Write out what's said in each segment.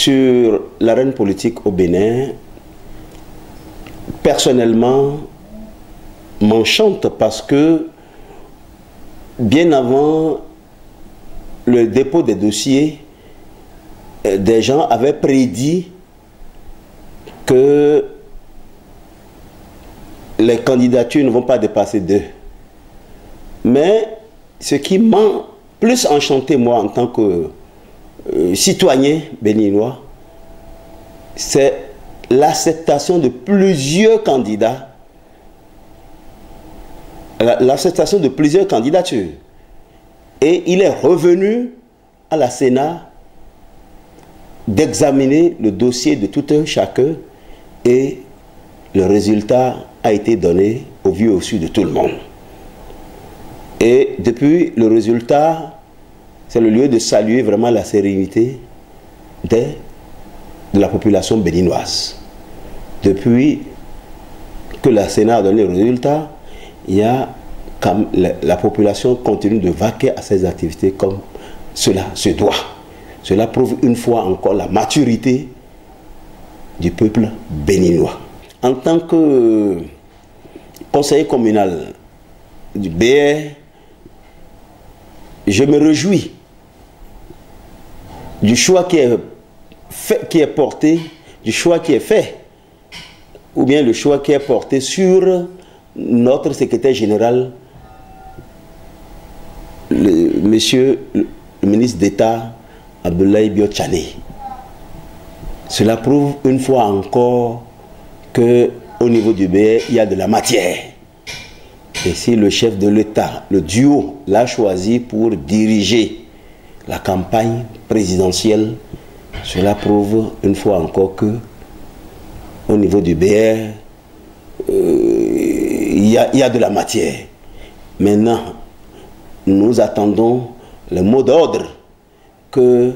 sur l'arène politique au Bénin, personnellement, m'enchante parce que bien avant le dépôt des dossiers, euh, des gens avaient prédit que les candidatures ne vont pas dépasser deux. Mais ce qui m'a plus enchanté, moi, en tant que euh, citoyen béninois, c'est l'acceptation de plusieurs candidats, l'acceptation de plusieurs candidatures. Et il est revenu à la Sénat d'examiner le dossier de tout un chacun et le résultat a été donné au vu et au su de tout le monde. Et depuis le résultat, c'est le lieu de saluer vraiment la sérénité de, la population béninoise. Depuis que la Sénat a donné le résultat, la, la population continue de vaquer à ses activités comme cela se doit. Cela prouve une fois encore la maturité du peuple béninois. En tant que conseiller communal du BR, je me réjouis du choix qui est, porté, du choix qui est fait, ou bien le choix qui est porté sur notre secrétaire général, monsieur le ministre d'État Abdoulaye Biochane. Cela prouve une fois encore que au niveau du BR, il y a de la matière. Et si le chef de l'État, le duo, l'a choisi pour diriger la campagne présidentielle, cela prouve une fois encore que au niveau du BR, euh, il, y a, y a de la matière. Maintenant, nous attendons le mot d'ordre que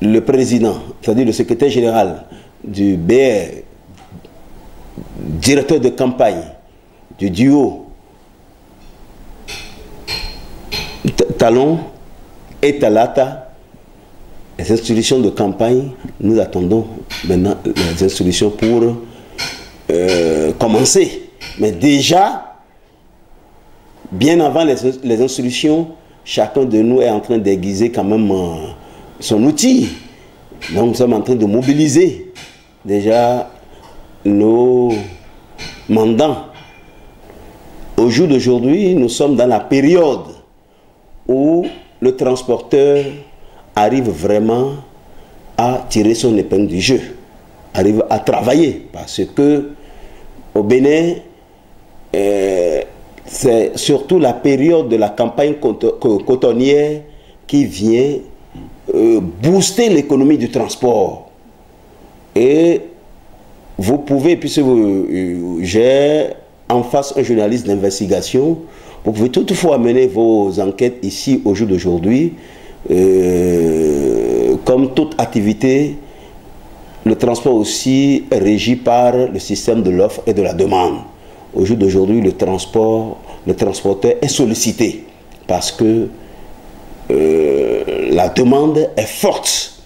le président, c'est-à-dire le secrétaire général du BR, directeur de campagne du duo Talon et Talata, les institutions de campagne, nous attendons maintenant les institutions pour euh, commencer. Mais déjà, bien avant les, institutions, chacun de nous est en train d'aiguiser quand même euh, son outil. Donc nous sommes en train de mobiliser déjà nos mandants. Au jour d'aujourd'hui, nous sommes dans la période le transporteur arrive vraiment à tirer son épingle du jeu, arrive à travailler parce que au Bénin, euh, c'est surtout la période de la campagne cotonnière qui vient euh, booster l'économie du transport. Et vous pouvez, puisque j'ai en face un journaliste d'investigation, vous pouvez toutefois mener vos enquêtes ici au jour d'aujourd'hui. Euh, comme toute activité, le transport aussi est régi par le système de l'offre et de la demande. Au jour d'aujourd'hui, le transport, le transporteur est sollicité parce que euh, la demande est forte.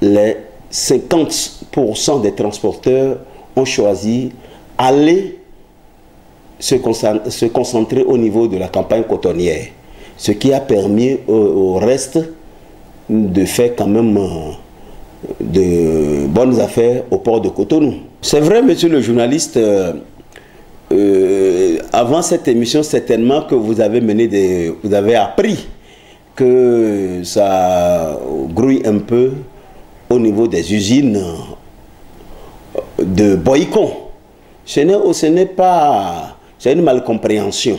Les 50% des transporteurs ont choisi aller se concentrer, au niveau de la campagne cotonnière. Ce qui a permis au, au reste de faire quand même euh, de bonnes affaires au port de Cotonou. C'est vrai, monsieur le journaliste, euh, euh, avant cette émission, certainement que vous avez mené des, vous avez appris que ça grouille un peu au niveau des usines de Boycon. Ce n'est pas, c'est une malcompréhension.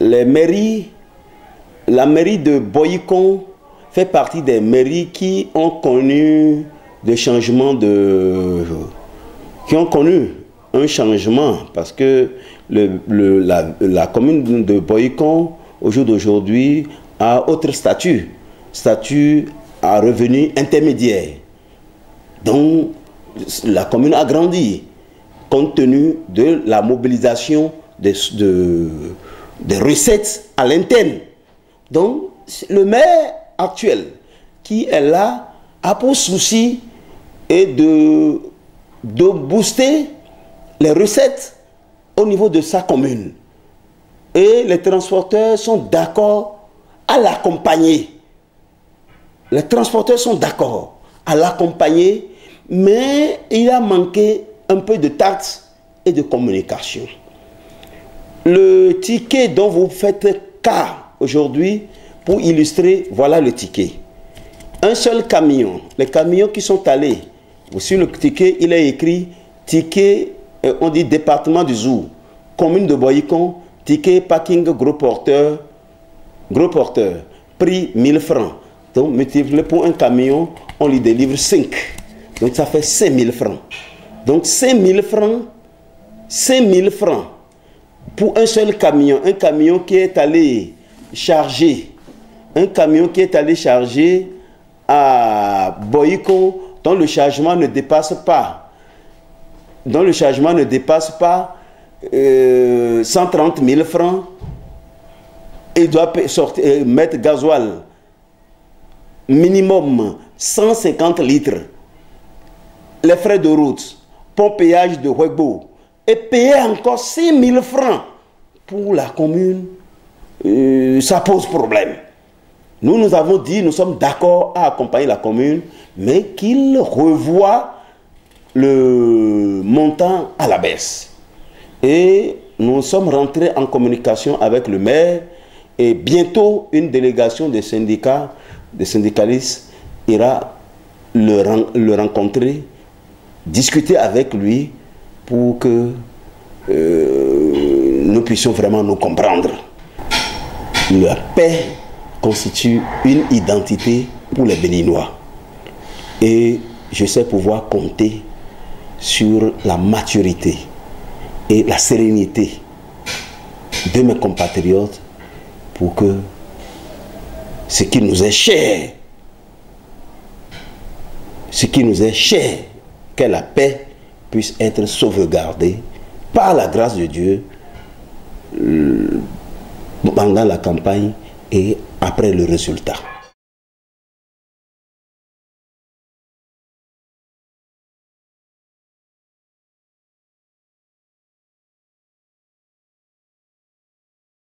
Les mairies, la mairie de Boycon fait partie des mairies qui ont connu des changements de, qui ont connu un changement parce que le, la, commune de Boycon, au jour d'aujourd'hui, a autre statut, statut à revenu intermédiaire. Donc, la commune a grandi compte tenu de la mobilisation des, de, recettes à l'interne. Donc, le maire actuel qui est là a pour souci et de, de booster les recettes au niveau de sa commune. Et les transporteurs sont d'accord à l'accompagner. Les transporteurs sont d'accord à l'accompagner, mais il a manqué un peu de tact et de communication. Le ticket dont vous faites cas aujourd'hui, pour illustrer, voilà le ticket. Un seul camion, les camions qui sont allés, sur le ticket, il est écrit ticket, euh, on dit département du Zou, commune de Boycon, ticket parking gros porteur, gros porteur, prix 1000 francs. Donc, multiplié pour un camion, on lui délivre 5. Donc, ça fait 5000 francs. Donc, 5000 francs, 5000 francs pour un seul camion. Un camion qui est allé charger, un camion qui est allé charger à Boyko, dont le chargement ne dépasse pas, dont le chargement ne dépasse pas 130 euh, 000 francs, il doit sortir, euh, mettre gasoil minimum 150 litres, les frais de route, pompéage de Huego, et payer encore 6 000 francs pour la commune, euh, ça pose problème. Nous, nous avons dit, nous sommes d'accord à accompagner la commune, mais qu'il revoie le montant à la baisse. Et nous sommes rentrés en communication avec le maire et bientôt une délégation des syndicats, des syndicalistes ira le, le rencontrer, discuter avec lui pour que euh, nous puissions vraiment nous comprendre. La paix constitue une identité pour les Béninois. Et je sais pouvoir compter sur la maturité et la sérénité de mes compatriotes pour que ce qui nous est cher, ce qui nous est cher, que la paix puisse être sauvegardé par la grâce de Dieu euh, pendant la campagne et après le résultat.